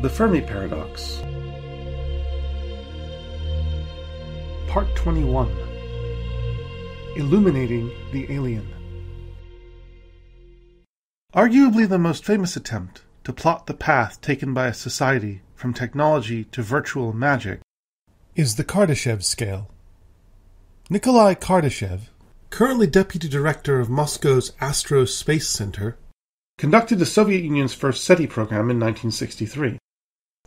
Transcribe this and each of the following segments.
The Fermi Paradox. Part 21 Illuminating the Alien. Arguably the most famous attempt to plot the path taken by a society from technology to virtual magic is the Kardashev scale. Nikolai Kardashev, currently deputy director of Moscow's Astro Space Center, conducted the Soviet Union's first SETI program in 1963.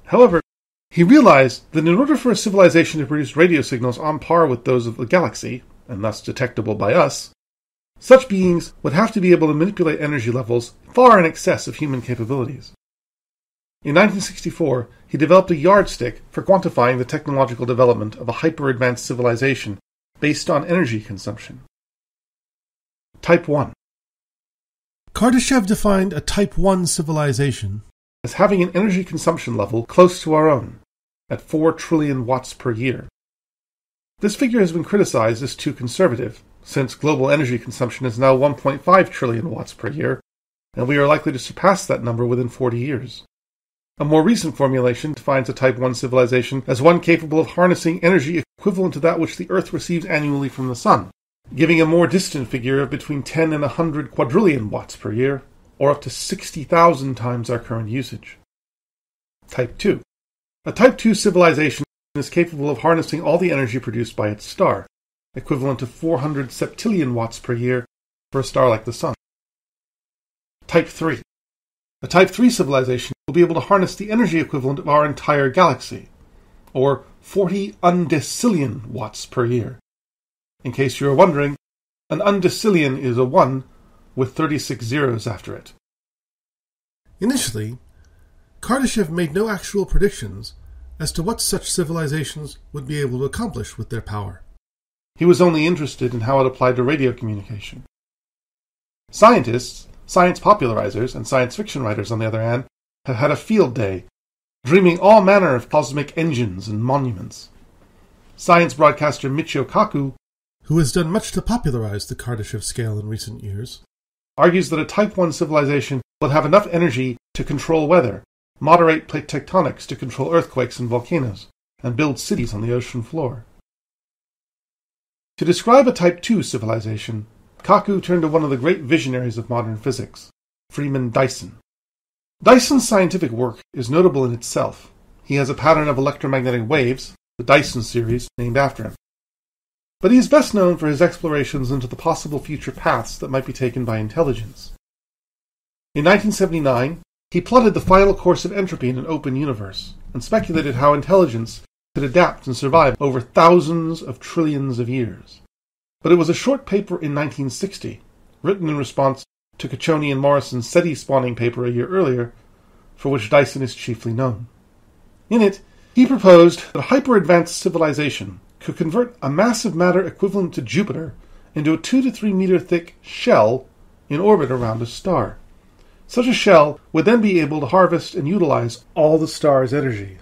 However, he realized that in order for a civilization to produce radio signals on par with those of the galaxy, and thus detectable by us, such beings would have to be able to manipulate energy levels far in excess of human capabilities. In 1964, he developed a yardstick for quantifying the technological development of a hyper advanced civilization based on energy consumption. Type 1 Kardashev defined a Type 1 civilization as having an energy consumption level close to our own, at 4 trillion watts per year. This figure has been criticized as too conservative, since global energy consumption is now 1.5 trillion watts per year, and we are likely to surpass that number within 40 years. A more recent formulation defines a Type 1 civilization as one capable of harnessing energy equivalent to that which the Earth receives annually from the Sun, giving a more distant figure of between 10 and 100 quadrillion watts per year, or up to 60,000 times our current usage. Type 2. A Type 2 civilization is capable of harnessing all the energy produced by its star, equivalent to 400 septillion watts per year for a star like the Sun. Type 3. A Type 3 civilization will be able to harness the energy equivalent of our entire galaxy, or 40 undecillion watts per year. In case you are wondering, an undecillion is a 1 with 36 zeros after it. Initially, Kardashev made no actual predictions as to what such civilizations would be able to accomplish with their power. He was only interested in how it applied to radio communication. Scientists, science popularizers, and science fiction writers, on the other hand, have had a field day, dreaming all manner of cosmic engines and monuments. Science broadcaster Michio Kaku who has done much to popularize the Kardashev scale in recent years, argues that a Type 1 civilization will have enough energy to control weather, moderate plate tectonics to control earthquakes and volcanoes, and build cities on the ocean floor. To describe a Type 2 civilization, Kaku turned to one of the great visionaries of modern physics, Freeman Dyson. Dyson's scientific work is notable in itself. He has a pattern of electromagnetic waves, the Dyson series, named after him but he is best known for his explorations into the possible future paths that might be taken by intelligence. In 1979, he plotted the final course of entropy in an open universe, and speculated how intelligence could adapt and survive over thousands of trillions of years. But it was a short paper in 1960, written in response to Cocconi and Morrison's SETI spawning paper a year earlier, for which Dyson is chiefly known. In it, he proposed that a hyper advanced civilization could convert a mass of matter equivalent to Jupiter into a 2 to 3 meter thick shell in orbit around a star. Such a shell would then be able to harvest and utilize all the star's energy,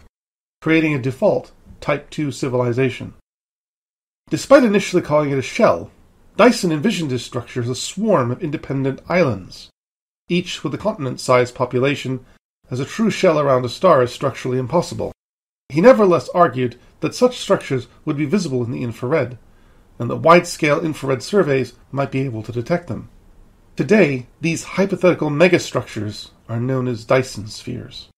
creating a default Type 2 civilization. Despite initially calling it a shell, Dyson envisioned this structure as a swarm of independent islands, each with a continent sized population, as a true shell around a star is structurally impossible. He nevertheless argued that such structures would be visible in the infrared, and that wide scale infrared surveys might be able to detect them. Today, these hypothetical megastructures are known as Dyson spheres.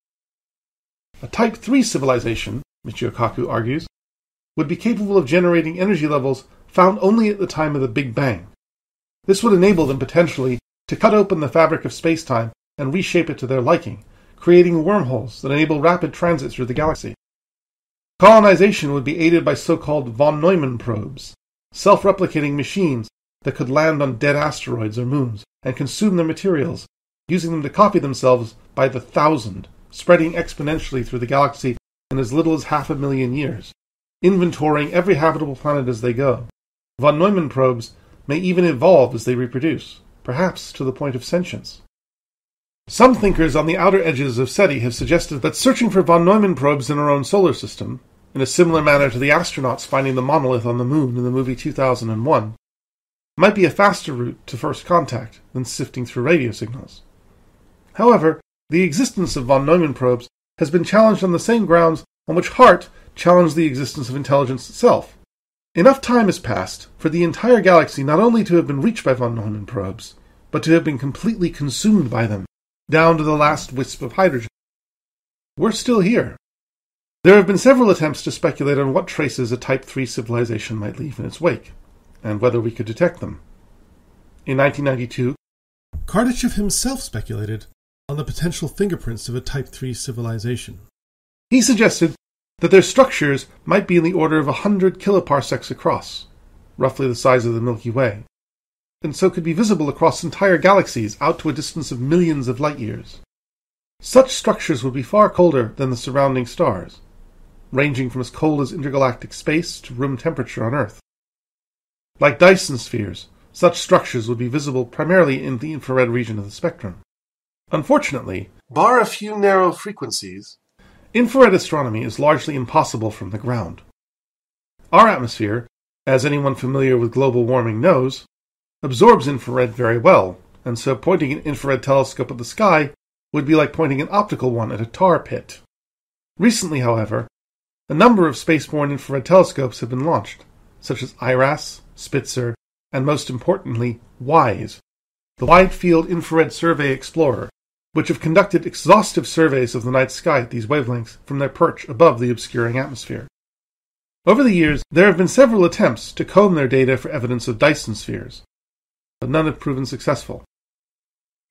A Type 3 civilization, Michio Kaku argues, would be capable of generating energy levels found only at the time of the Big Bang. This would enable them potentially to cut open the fabric of space-time and reshape it to their liking, creating wormholes that enable rapid transit through the galaxy. Colonization would be aided by so-called von Neumann probes, self-replicating machines that could land on dead asteroids or moons and consume their materials, using them to copy themselves by the thousand, spreading exponentially through the galaxy in as little as half a million years, inventorying every habitable planet as they go. Von Neumann probes may even evolve as they reproduce, perhaps to the point of sentience. Some thinkers on the outer edges of SETI have suggested that searching for von Neumann probes in our own solar system in a similar manner to the astronauts finding the monolith on the moon in the movie 2001, might be a faster route to first contact than sifting through radio signals. However, the existence of von Neumann probes has been challenged on the same grounds on which Hart challenged the existence of intelligence itself. Enough time has passed for the entire galaxy not only to have been reached by von Neumann probes, but to have been completely consumed by them, down to the last wisp of hydrogen. We're still here. There have been several attempts to speculate on what traces a Type 3 civilization might leave in its wake, and whether we could detect them. In 1992, Kardashev himself speculated on the potential fingerprints of a Type 3 civilization. He suggested that their structures might be in the order of a hundred kiloparsecs across, roughly the size of the Milky Way, and so could be visible across entire galaxies out to a distance of millions of light years. Such structures would be far colder than the surrounding stars, ranging from as cold as intergalactic space to room temperature on Earth. Like Dyson spheres, such structures would be visible primarily in the infrared region of the spectrum. Unfortunately, bar a few narrow frequencies, infrared astronomy is largely impossible from the ground. Our atmosphere, as anyone familiar with global warming knows, absorbs infrared very well, and so pointing an infrared telescope at the sky would be like pointing an optical one at a tar pit. Recently, however, a number of spaceborne infrared telescopes have been launched, such as IRAS, Spitzer, and most importantly, WISE, the Wide Field Infrared Survey Explorer, which have conducted exhaustive surveys of the night sky at these wavelengths from their perch above the obscuring atmosphere. Over the years, there have been several attempts to comb their data for evidence of Dyson spheres, but none have proven successful.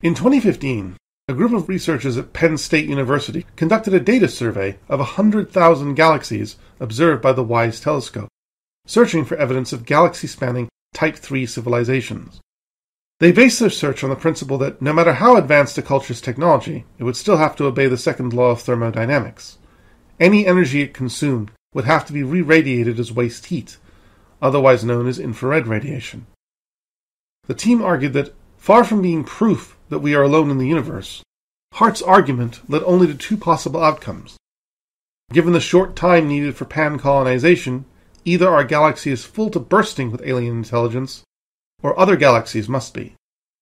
In 2015, a group of researchers at Penn State University conducted a data survey of 100,000 galaxies observed by the WISE telescope, searching for evidence of galaxy spanning Type 3 civilizations. They base their search on the principle that no matter how advanced a culture's technology, it would still have to obey the second law of thermodynamics. Any energy it consumed would have to be re radiated as waste heat, otherwise known as infrared radiation. The team argued that, far from being proof that we are alone in the universe, Hart's argument led only to two possible outcomes. Given the short time needed for pan colonization, either our galaxy is full to bursting with alien intelligence, or other galaxies must be.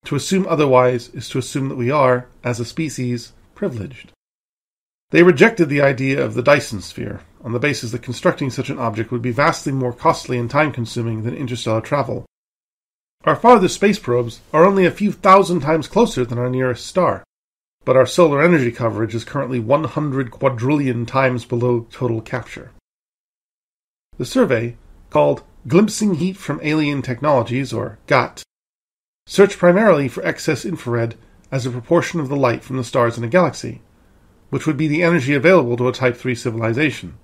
To assume otherwise is to assume that we are, as a species, privileged. They rejected the idea of the Dyson sphere on the basis that constructing such an object would be vastly more costly and time consuming than interstellar travel. Our farthest space probes are only a few thousand times closer than our nearest star, but our solar energy coverage is currently 100 quadrillion times below total capture. The survey, called Glimpsing Heat from Alien Technologies, or GHAT, searched primarily for excess infrared as a proportion of the light from the stars in a galaxy, which would be the energy available to a Type 3 civilization.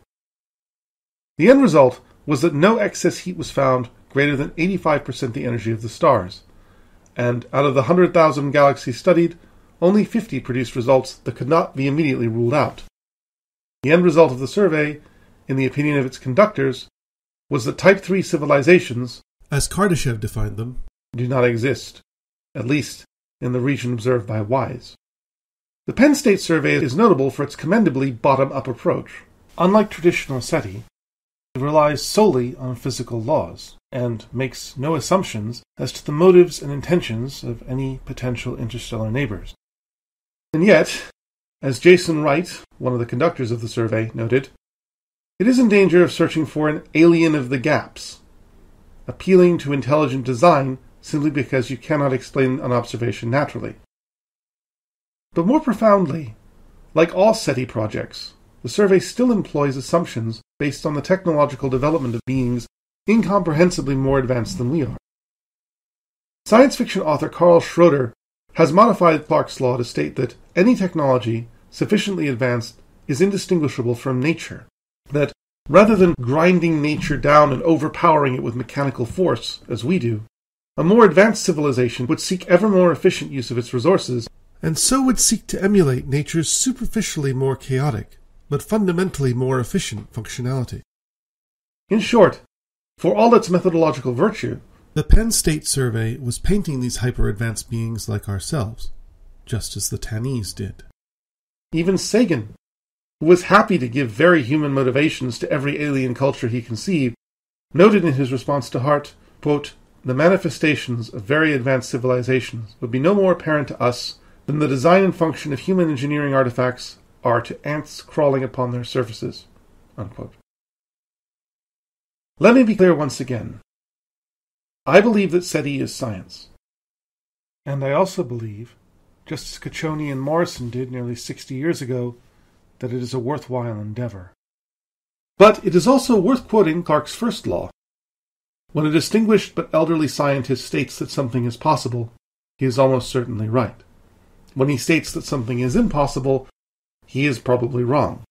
The end result was that no excess heat was found greater than 85% the energy of the stars, and out of the 100,000 galaxies studied, only 50 produced results that could not be immediately ruled out. The end result of the survey, in the opinion of its conductors, was that Type 3 civilizations, as Kardashev defined them, do not exist, at least in the region observed by WISE. The Penn State survey is notable for its commendably bottom up approach. Unlike traditional SETI, relies solely on physical laws and makes no assumptions as to the motives and intentions of any potential interstellar neighbors. And yet, as Jason Wright, one of the conductors of the survey, noted, it is in danger of searching for an alien of the gaps, appealing to intelligent design simply because you cannot explain an observation naturally. But more profoundly, like all SETI projects, the survey still employs assumptions based on the technological development of beings incomprehensibly more advanced than we are. Science fiction author Karl Schroeder has modified Clarke's law to state that any technology sufficiently advanced is indistinguishable from nature that rather than grinding nature down and overpowering it with mechanical force, as we do, a more advanced civilization would seek ever more efficient use of its resources, and so would seek to emulate nature's superficially more chaotic, but fundamentally more efficient functionality. In short, for all its methodological virtue, the Penn State survey was painting these hyper advanced beings like ourselves, just as the Tannese did. Even Sagan, who was happy to give very human motivations to every alien culture he conceived, noted in his response to Hart, quote, the manifestations of very advanced civilizations would be no more apparent to us than the design and function of human engineering artifacts are to ants crawling upon their surfaces. Unquote. Let me be clear once again. I believe that SETI is science. And I also believe, just as Cocconi and Morrison did nearly 60 years ago, that it is a worthwhile endeavor. But it is also worth quoting Clarke's first law. When a distinguished but elderly scientist states that something is possible, he is almost certainly right. When he states that something is impossible, he is probably wrong.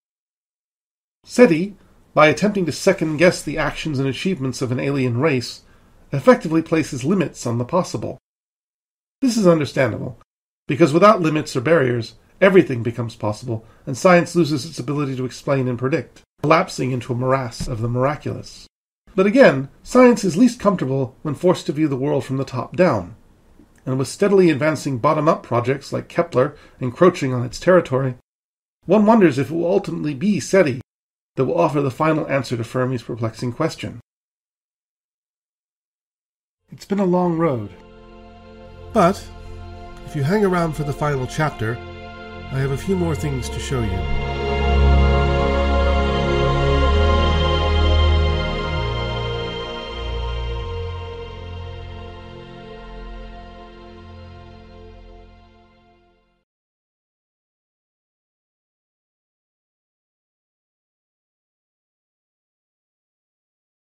SETI by attempting to second guess the actions and achievements of an alien race, effectively places limits on the possible. This is understandable, because without limits or barriers, everything becomes possible, and science loses its ability to explain and predict, collapsing into a morass of the miraculous. But again, science is least comfortable when forced to view the world from the top down. And with steadily advancing bottom up projects like Kepler encroaching on its territory, one wonders if it will ultimately be SETI that will offer the final answer to Fermi's perplexing question. It's been a long road. But, if you hang around for the final chapter, I have a few more things to show you.